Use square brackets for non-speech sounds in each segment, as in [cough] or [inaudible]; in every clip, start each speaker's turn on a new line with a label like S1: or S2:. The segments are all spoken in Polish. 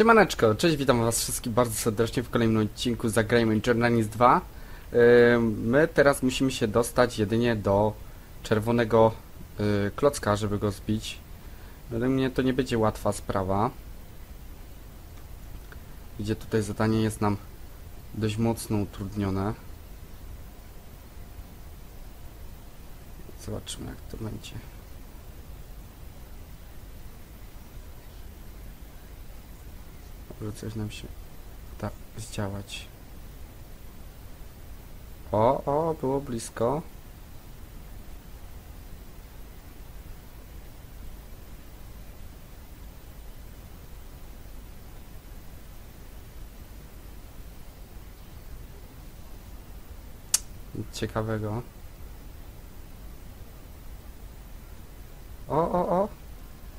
S1: Siemaneczko, cześć, witam was wszystkich bardzo serdecznie w kolejnym odcinku Zagrajmy Journeys 2 yy, My teraz musimy się dostać jedynie do czerwonego yy, klocka, żeby go zbić. Według mnie to nie będzie łatwa sprawa. Gdzie tutaj zadanie jest nam dość mocno utrudnione. Zobaczymy jak to będzie Może coś nam się da zdziałać. O, o, było blisko. Nic ciekawego. O, o, o.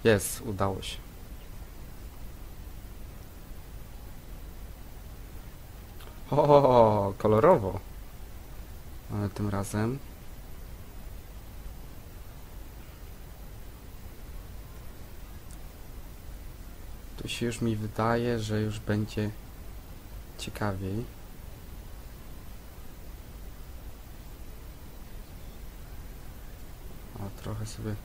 S1: Jest, udało się. O, kolorowo. Ale tym razem. Tu się już mi wydaje, że już będzie ciekawiej. O, trochę sobie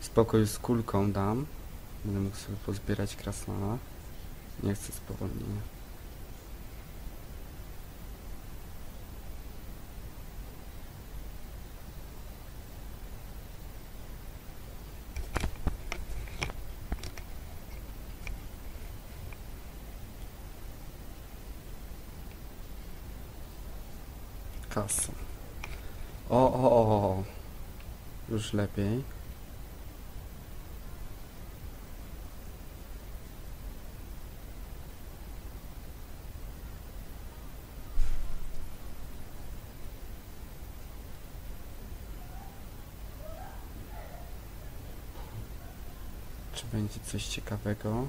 S1: spokój z kulką dam. Będę mógł sobie pozbierać krasnala. Nie chcę spowolnienia. Kasa. O, o, o. Już lepiej. Czy będzie coś ciekawego?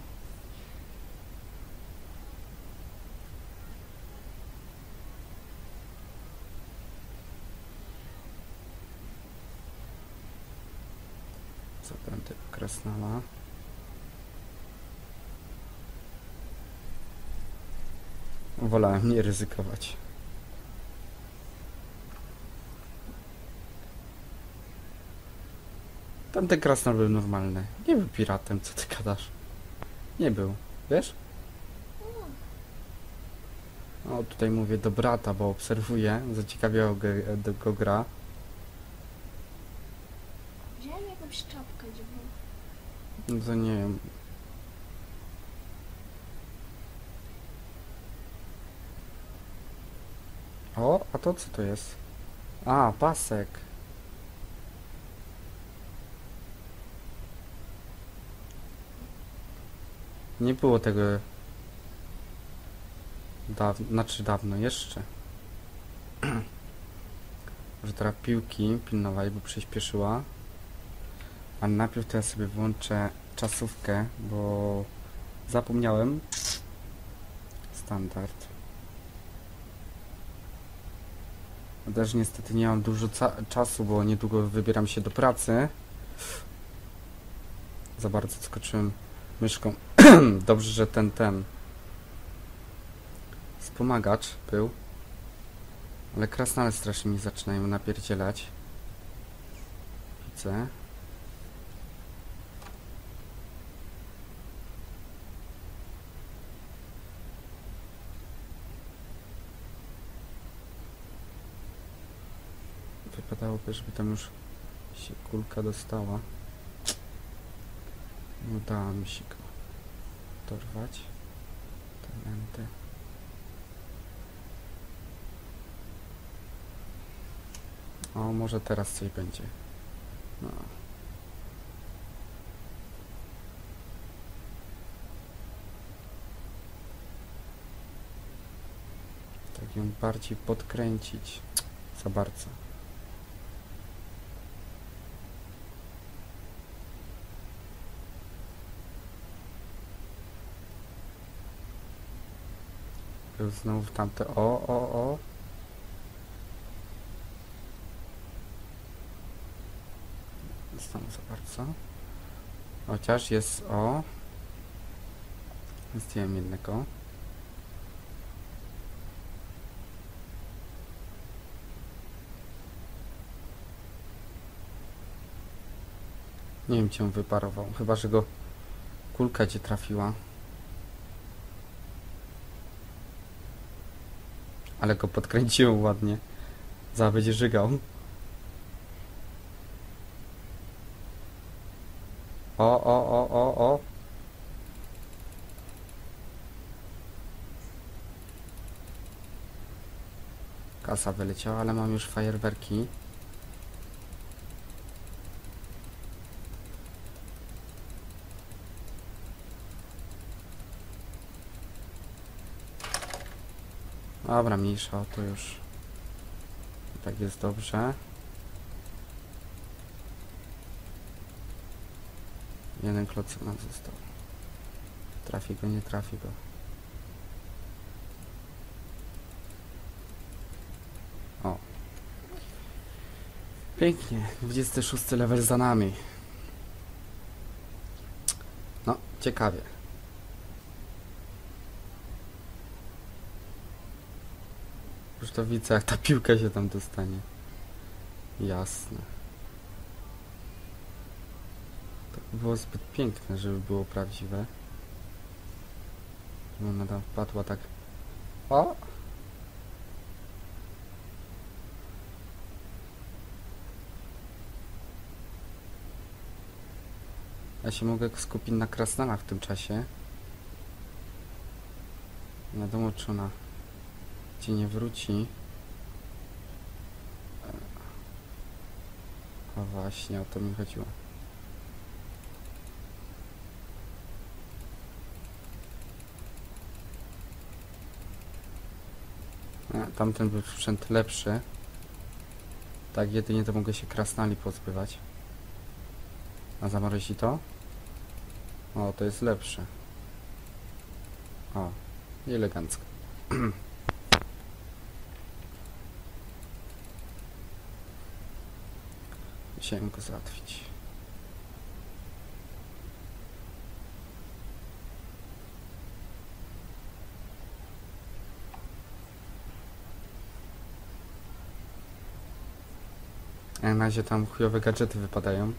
S1: Co będę krasnala? Wolałem nie ryzykować. Tamten krasnal był normalny. Nie był piratem, co ty gadasz? Nie był, wiesz? O, tutaj mówię do brata, bo obserwuję, zaciekawiało go, do go gra.
S2: Wziąłem jakąś czapkę dziwną.
S1: No to nie wiem. O, a to co to jest? A, pasek. Nie było tego dawno, znaczy dawno, jeszcze. [clears throat] Może teraz piłki pilnować, bo przyspieszyła. A najpierw to ja sobie włączę czasówkę, bo zapomniałem. Standard. No Też niestety nie mam dużo czasu, bo niedługo wybieram się do pracy. Za bardzo skoczyłem myszką. [clears throat] Dobrze, że ten, ten wspomagacz był. Ale krasnale strasznie mi zaczynają napierdzielać. Widzę. Wypadałoby, żeby tam już się kulka dostała. Nie udało mi dorwać. Talenty. O, może teraz coś będzie. No. Tak ją bardziej podkręcić. Za bardzo. Znowu tamte. O, o, o. Znowu za bardzo. Chociaż jest o... Zdjąłem jednego. Nie wiem, on wyparował. Chyba, że go kulka cię trafiła. Ale go podkręciłem ładnie. Za będzie żygał. O, o, o, o, o. Kasa wyleciała, ale mam już fajerwerki. Dobra, mniejsza o to już. Tak jest dobrze. Jeden klocek nam został. Trafi go, nie trafi go. O. Pięknie. 26 level za nami. No, ciekawie. Już to widzę, jak ta piłka się tam dostanie. Jasne. To by było zbyt piękne, żeby było prawdziwe. Ona tam wpadła tak... O! Ja się mogę skupić na krasnalach w tym czasie. Nie wiadomo, czy ona ci nie wróci. O właśnie, o to mi chodziło. E, Tamten był sprzęt lepszy. Tak, jedynie to mogę się krasnali pozbywać. A zamrozi to? O, to jest lepsze. O, elegancko. [clears throat] Musiałem go załatwić. Na razie tam chujowe gadżety wypadają.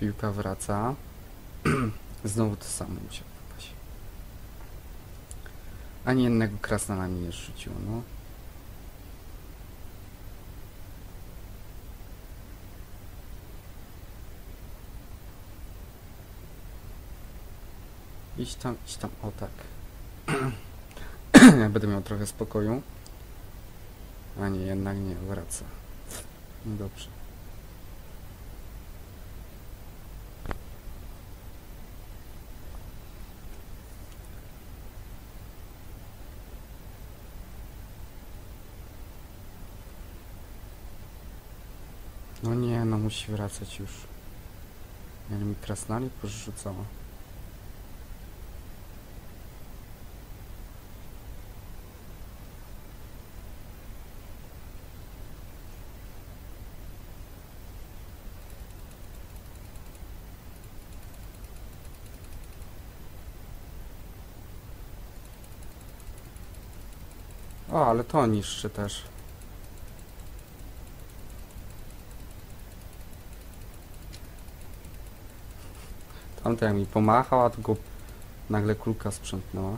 S1: Piłka wraca. [clears throat] Znowu to samo musiał wypaść. Ani jednego krasnala mi nie rzuciło, no. Idź tam, idź tam, o tak. [clears throat] ja będę miał trochę spokoju. A nie, jednak nie, wraca. Dobrze. No nie, no musi wracać już. Ja mi krasnali porzucała. O, ale to niszczy też. Tamta jak mi pomachała, tylko nagle kulka sprzątnęła.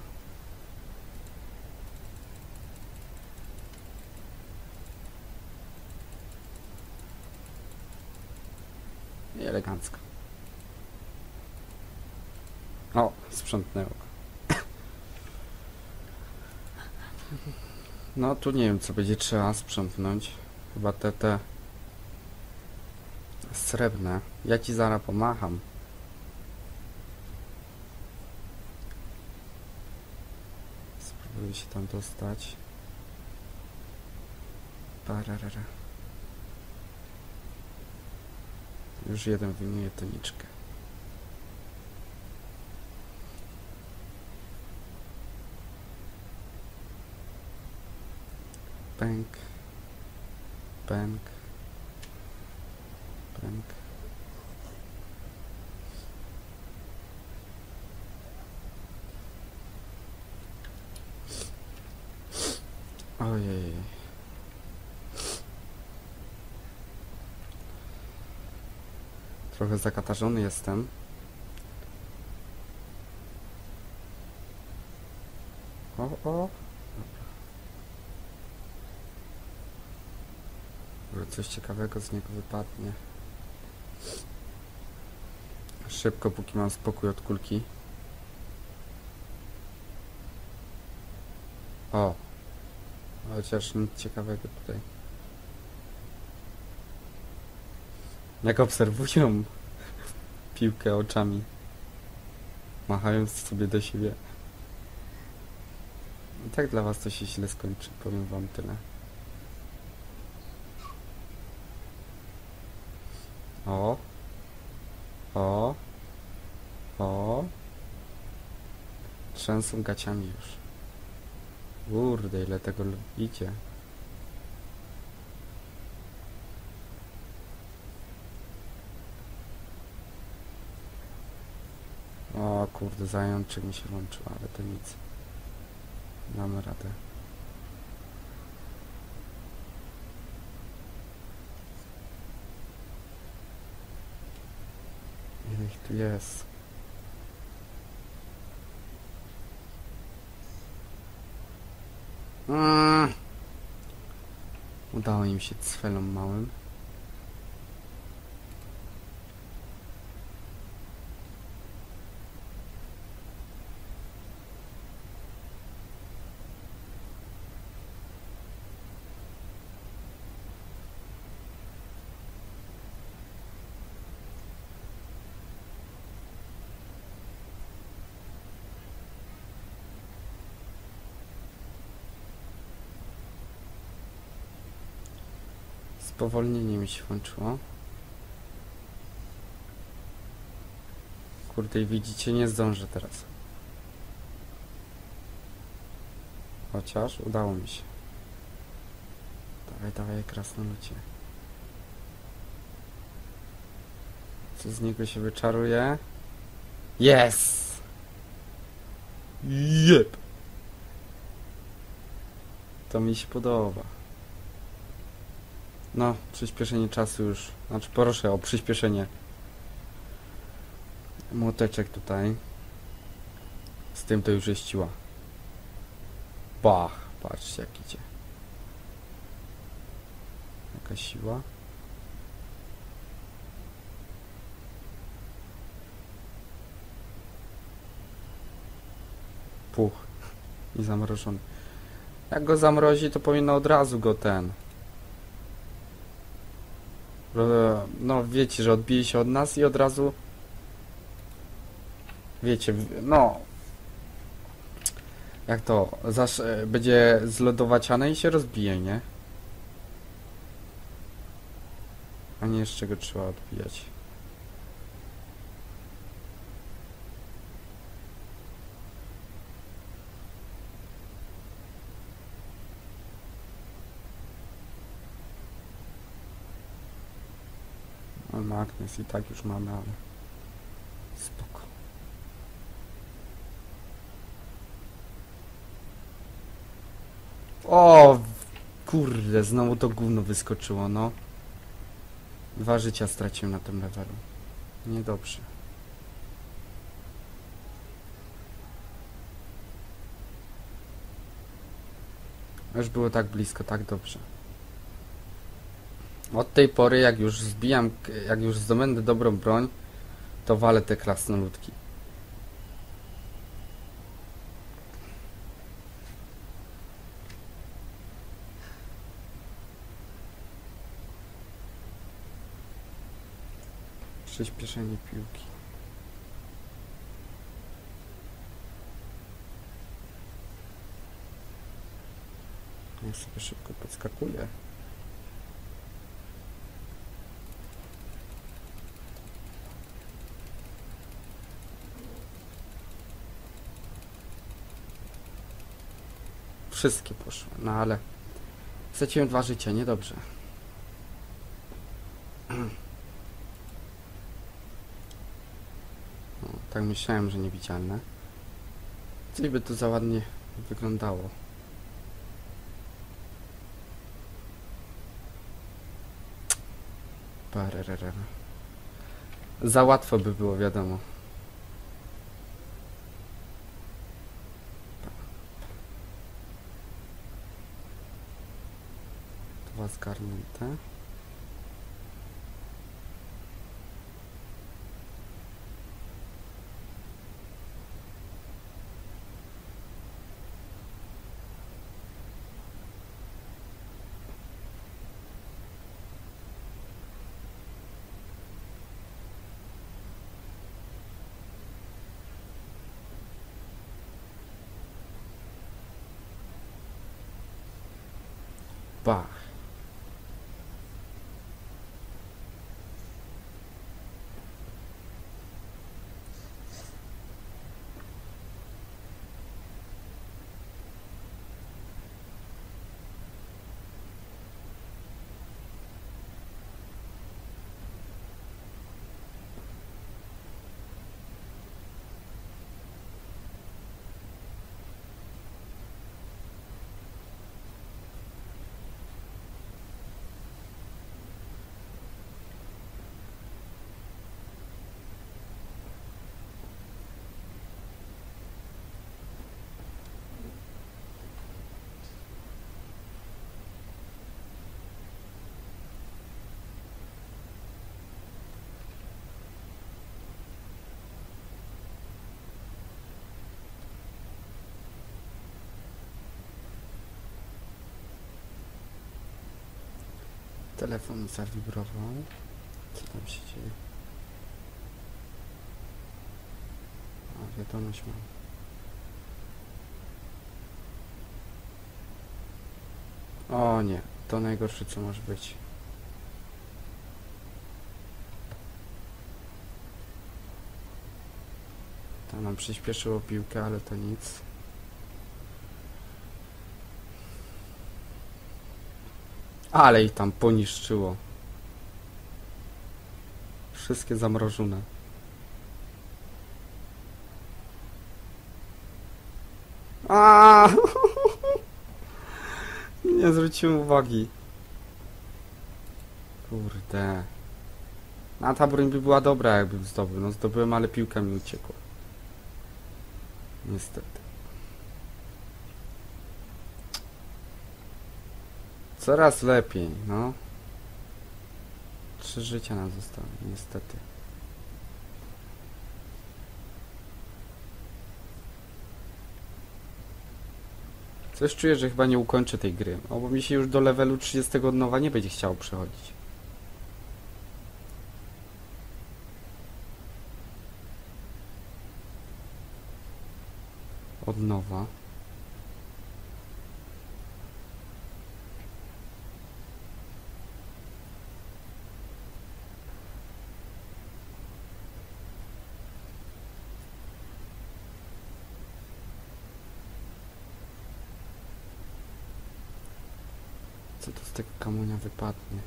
S1: I elegancko. O, sprzątnęło. No tu nie wiem co będzie trzeba sprzątnąć. Chyba te te srebrne. Ja ci zaraz pomacham. Spróbuję się tam dostać. Pararara. Już jeden wyjmuje toniczkę. Pęk. Pęk. Pęk. Trochę zakatarzony jestem. O, o. Coś ciekawego z niego wypadnie. Szybko, póki mam spokój od kulki. O. Chociaż nic ciekawego tutaj. Jak obserwują piłkę oczami, machając sobie do siebie. I tak dla was to się źle skończy, powiem wam tyle. O. O. O. Trzęsą gaciami już. Kurde, ile tego l- idzie. O kurde, zajączek mi się włączył, ale to nic. Damy radę. Ile ich tu jest? Mm. Udało im się cfelom małym. Spowolnienie mi się włączyło. Kurde, widzicie, nie zdążę teraz. Chociaż udało mi się. Dawaj, dawaj, krasnoludzie. Co z niego się wyczaruje? Yes! Jep! To mi się podoba. No, przyspieszenie czasu już. Znaczy, proszę o przyspieszenie. Młoteczek tutaj. Z tym to już jest siła. Bach! Patrzcie jak idzie. Jaka siła. Puch. I zamrożony. Jak go zamrozi, to powinno od razu go ten. No, wiecie, że odbije się od nas i od razu. Wiecie, no. Jak to? Zasz, e, będzie zlodowaciane i się rozbije, nie? A nie jeszcze go trzeba odbijać. No, magnes i tak już mamy, ale spoko. O, kurde, znowu to gówno wyskoczyło, no. Dwa życia straciłem na tym levelu. Niedobrze. Już było tak blisko, tak dobrze. Od tej pory, jak już zbijam, jak już zdobędę dobrą broń, to walę te krasnoludki. Przyspieszenie piłki. Ja sobie szybko podskakuję. Wszystkie poszły, no ale Straciłem dwa życia, niedobrze. [clears throat] O, tak myślałem, że niewidzialne. Coś by to za ładnie wyglądało. Parerere. Za łatwo by było, wiadomo. Dwa zgarnięte. Bach. Telefon zawibrował. Co tam się dzieje? A, wiadomość mam. O nie, to najgorsze co może być. To nam przyspieszyło piłkę, ale to nic. Ale i tam poniszczyło. Wszystkie zamrożone. A! [laughs] Nie zwróciłem uwagi. Kurde. A ta broń by była dobra, jakbym zdobył. No zdobyłem, ale piłka mi uciekła. Niestety. Coraz lepiej, no. Trzy życia nam zostały, niestety. Coś czuję, że chyba nie ukończę tej gry. O, bo mi się już do levelu 30 od nowa nie będzie chciało przechodzić. Od nowa. Co to z kamunia wypadnie?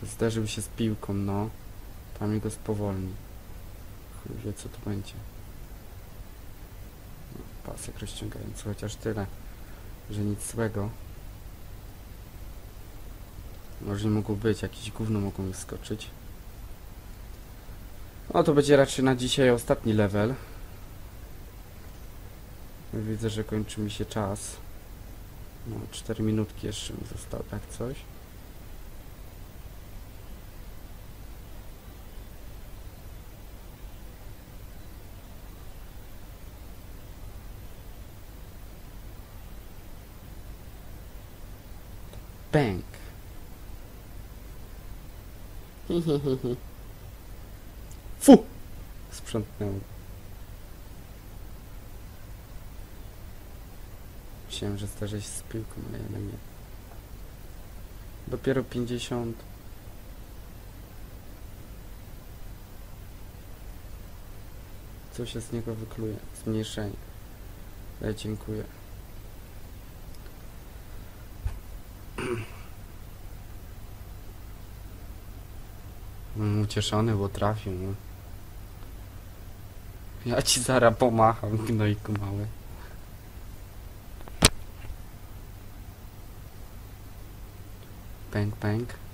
S1: To zderzył się z piłką, no. Tam mi go spowolni. Chuj wie co to będzie. No, pasek rozciągający, chociaż tyle, że nic złego. Może nie mogło być, jakieś gówno mogło mi skoczyć. No to będzie raczej na dzisiaj ostatni level. Widzę, że kończy mi się czas. No, 4 minutki jeszcze mi zostało, tak coś. [laughs] Fu! Sprzątnęło. Myślałem, że zdarzy się z piłką, ale nie. Dopiero 50. Co się z niego wykluje? Zmniejszenie. Dziękuję. Mm, Ucieszony, bo trafił. No. Ja ci zara pomacham, gnojku mały. Pęk, pęk.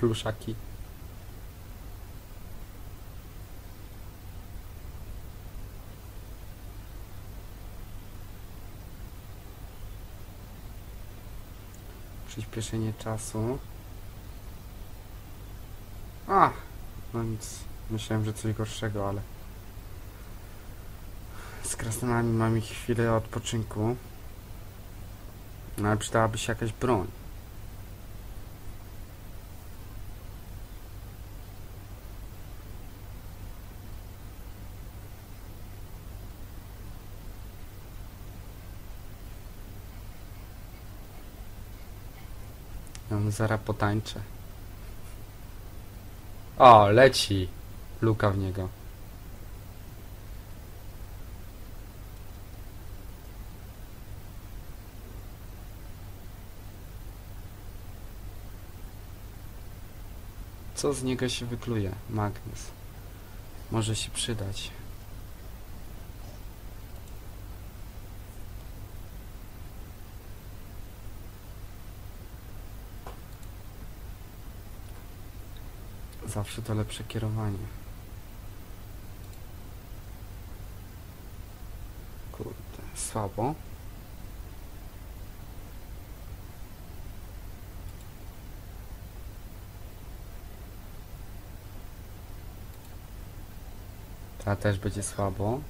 S1: Pluszaki. Przyspieszenie czasu. A, no nic. Myślałem, że coś gorszego, ale z krasnolami mamy chwilę odpoczynku. No ale przydałaby się jakaś broń. Ja mu zaraz potańczę. O, leci. Luka w niego. Co z niego się wykluje? Magnes. Może się przydać. Zawsze to lepsze kierowanie. Kurde, słabo. Ta też będzie słabo.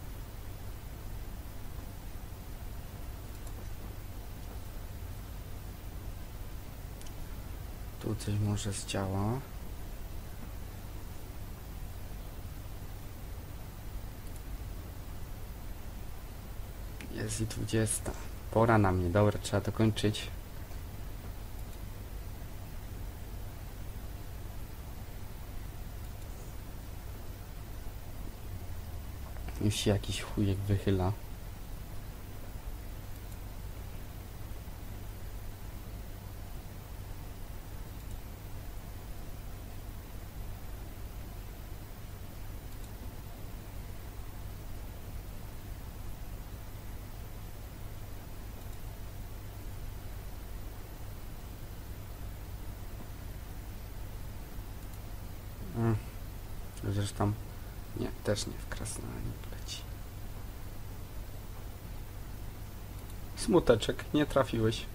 S1: Tu coś może zdziała. Jest i 20. Pora na mnie, dobra, trzeba to kończyć. Już się jakiś chujek wychyla. Mm. Zresztą nie, też nie w Krasnali leci. Smuteczek, nie trafiłeś.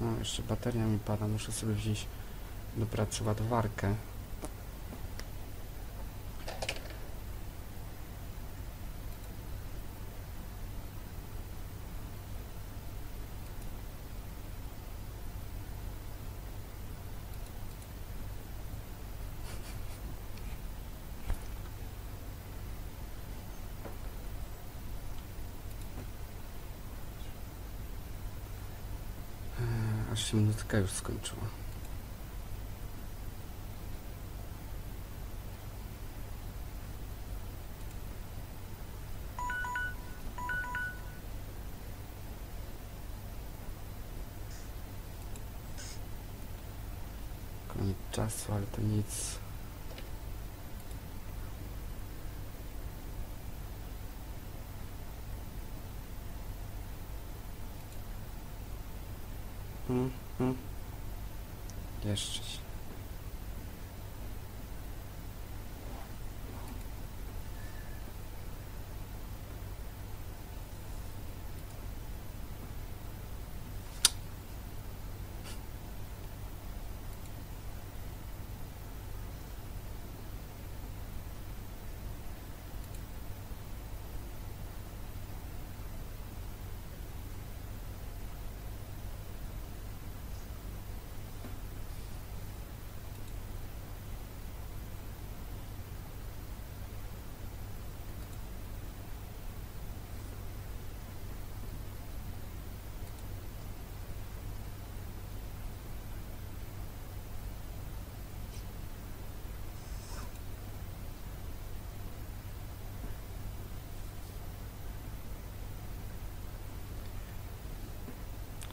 S1: O, jeszcze bateria mi pada, muszę sobie wziąć do pracy Aż się minutka już skończyła. Koniec czasu, ale to nic. Mm, mm. Jeszcze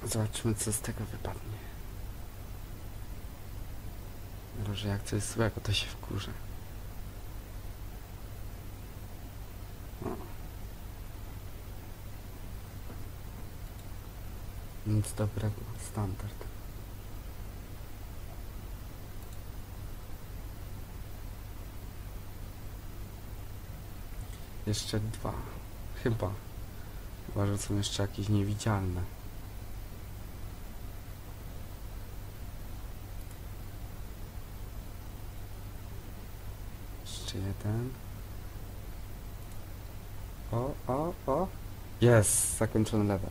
S1: Zobaczmy, co z tego wypadnie. Może jak coś złego, to się wkurzę. O. Nic dobrego, standard. Jeszcze dwa. Chyba. Chyba, że są jeszcze jakieś niewidzialne. Jeszcze jeden. O, o, o. Jest, zakończony level.